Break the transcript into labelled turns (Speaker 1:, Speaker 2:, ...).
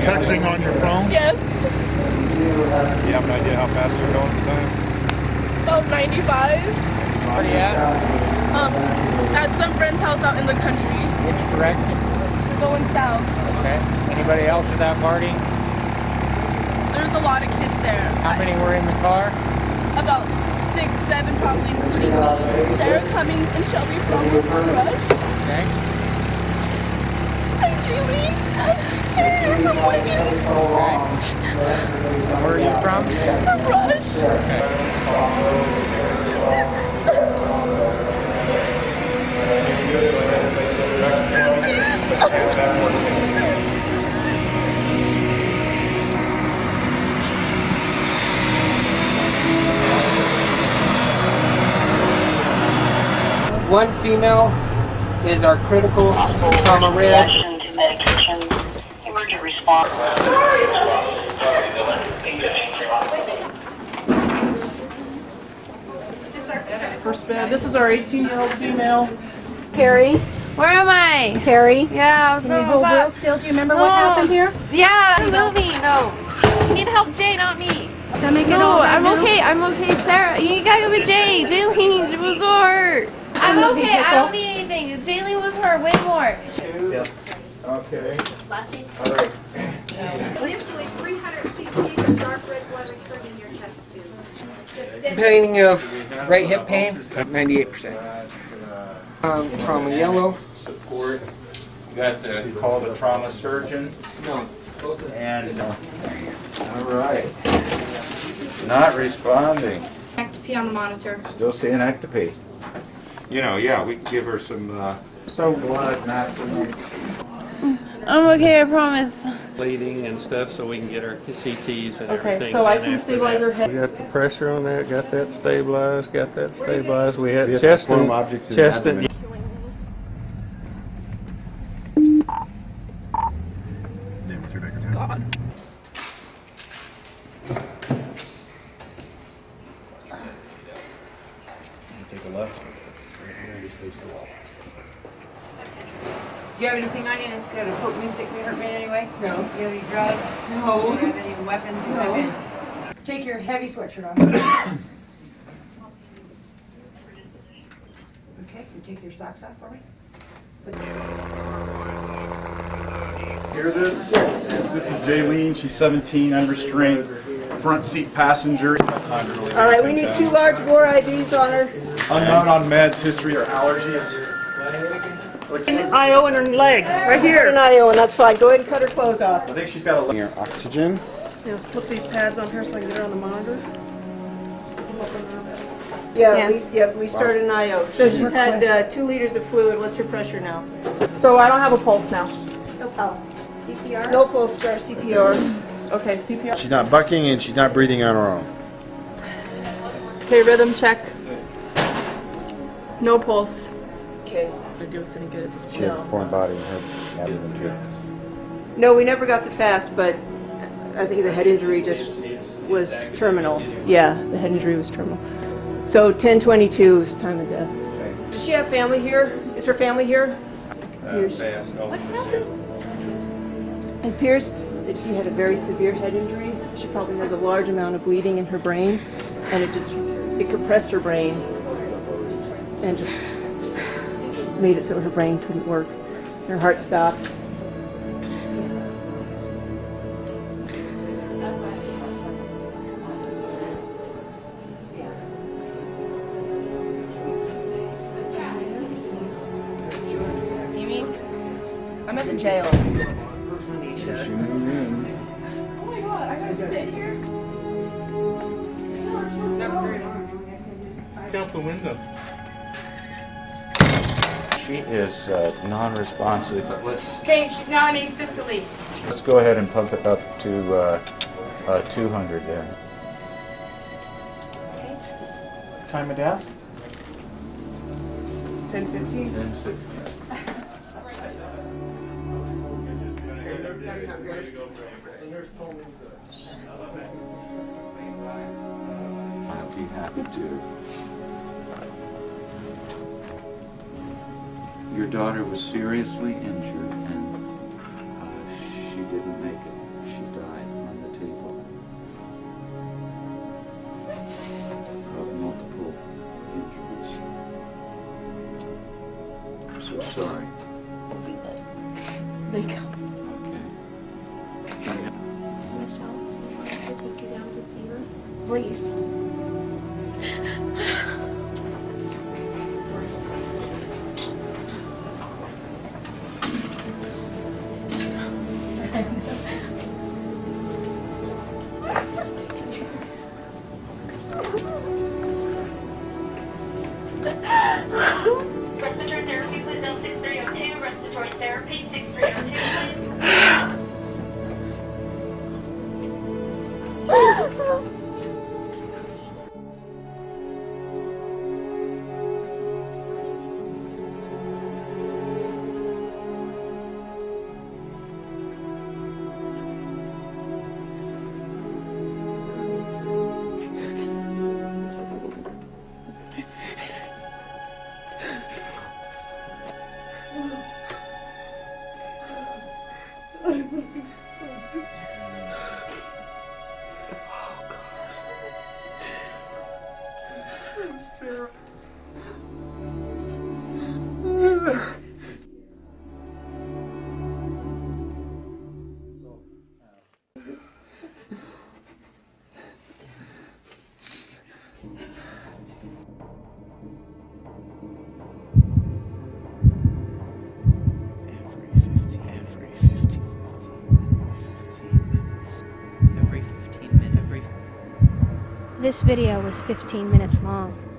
Speaker 1: texting on your phone?
Speaker 2: Yes,
Speaker 3: You have an idea how fast you're going at the time?
Speaker 2: about 95.
Speaker 4: Where are you at?
Speaker 2: Um, at some friend's house out in the country,
Speaker 4: Which direction?
Speaker 2: going south.
Speaker 4: Okay. Anybody else at that party?
Speaker 2: There's a lot of kids there.
Speaker 4: How many were in the car?
Speaker 2: About six, seven, probably, including me. Sarah Cummings and Shelby from Rush.
Speaker 4: Okay.
Speaker 2: And Julie. And from Wigan.
Speaker 4: Where are you from?
Speaker 2: From Rush.
Speaker 4: One female is our critical trauma red.
Speaker 5: reaction to medication, emergent response.
Speaker 6: First bed. This is our 18 year old female.
Speaker 7: Carrie,
Speaker 8: Where am I?
Speaker 7: Carrie,
Speaker 8: Yeah, I was
Speaker 7: can you
Speaker 8: no,
Speaker 7: hold
Speaker 8: that-
Speaker 7: real still? Do you remember what happened here?
Speaker 8: Yeah, I'm moving. No, you need help, Jay, not me.
Speaker 7: Can make it
Speaker 8: No,
Speaker 7: all
Speaker 8: I'm
Speaker 7: now?
Speaker 8: okay. I'm okay, Sarah. You gotta go with Jay. Jaylene was hurt. I'm okay. I don't need anything. Jaylene was hurt way more.
Speaker 1: Okay.
Speaker 9: Initially, 300 cc's of dark red blood returned in your chest tube. Just stem
Speaker 4: Painting of right hip pain, 98%. Um, trauma yellow.
Speaker 10: support. You got to call the trauma surgeon
Speaker 4: No.
Speaker 10: and, uh, all right. Not responding.
Speaker 9: to pee on the monitor.
Speaker 10: Still seeing activate. You know, yeah, we give her some, uh, some blood, not some.
Speaker 8: I'm okay. I promise.
Speaker 11: Bleeding and stuff so we can get our CTs and
Speaker 6: Okay,
Speaker 11: everything.
Speaker 6: so I
Speaker 11: done
Speaker 6: can
Speaker 11: after
Speaker 6: stabilize
Speaker 11: that.
Speaker 6: her head.
Speaker 11: We got the pressure on that, got that stabilized, got that stabilized. We had
Speaker 10: Yes,
Speaker 11: chest
Speaker 10: form
Speaker 11: and,
Speaker 10: objects in the
Speaker 11: chest and,
Speaker 10: abdomen.
Speaker 3: Take a left. Right here, just face the wall.
Speaker 6: Do you have anything on you that's got a poke me, stick me, hurt me in any way? No. You have any drugs?
Speaker 7: No.
Speaker 6: Do you have any weapons? You
Speaker 7: No.
Speaker 6: have any- Take your heavy sweatshirt off. Okay, you take your socks off for me?
Speaker 3: Hear this? This is Jaylene. She's 17, unrestrained, front seat passenger.
Speaker 7: All right, we need two large bore IVs on her.
Speaker 3: Unknown on meds, history or allergies.
Speaker 6: IO in her leg, right
Speaker 7: Put an IO, and that's fine. Go ahead and cut her clothes off.
Speaker 3: I think she's got a.
Speaker 10: Your oxygen.
Speaker 6: You know, slip these pads on her so I can get her on the monitor.
Speaker 7: Yeah, we, yeah, we started an IO. So she's had uh, two liters of fluid. What's her pressure now?
Speaker 6: So I don't have a pulse now.
Speaker 7: No pulse. CPR? No pulse, start CPR.
Speaker 6: Okay, CPR.
Speaker 10: She's not bucking and she's not breathing on her own.
Speaker 6: Okay, rhythm check. No pulse.
Speaker 7: Okay.
Speaker 6: Did do us any good at this
Speaker 10: She has a foreign body in her abdomen too.
Speaker 7: No, we never got the fast, but I think the head injury just was terminal. Yeah, the head injury was terminal. So 1022 is time of death. Does she have family here? Is her family here? Pierce. And Pierce, that she had a very severe head injury. She probably has a large amount of bleeding in her brain, and it just it compressed her brain and just made it so her brain couldn't work. Her heart stopped.
Speaker 6: Amy, I'm at the jail. Oh my god, I gotta sit here.
Speaker 1: Look out the window.
Speaker 10: She is uh, non-responsive.
Speaker 9: Okay, she's now in asystole.
Speaker 10: let's go ahead and pump it up to uh, uh, 200 then.
Speaker 3: Time of death?
Speaker 6: 1015.
Speaker 10: Then six. I'd be happy to. Your daughter was seriously injured and uh, she didn't make it. she died on the table. Of multiple injuries. I'm so sorry.
Speaker 5: They come.
Speaker 10: Okay.
Speaker 9: Michelle, do you want to take you down to see her?
Speaker 5: Please.
Speaker 12: 哎，不行，不。
Speaker 13: This video was 15 minutes long.